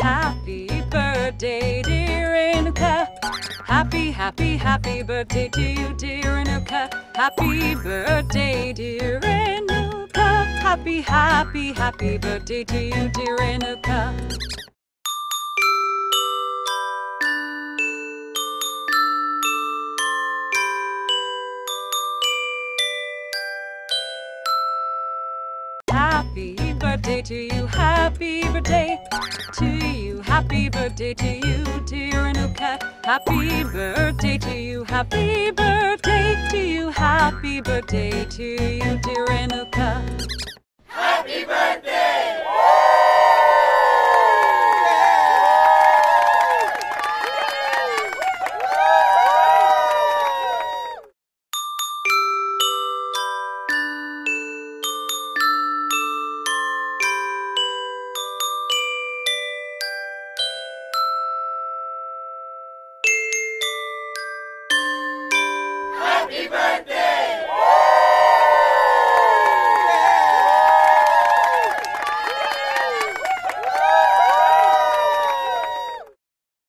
Happy birthday, dear Renuka. Happy, happy, happy birthday to you, dear Renuka. Happy birthday, dear Renuka. Happy, happy, happy birthday to you, dear Renuka. Happy birthday to you, happy birthday to you, happy birthday to you, dear Renuka. Happy birthday to you, happy birthday to you, happy birthday to you, dear Renuka. Happy birthday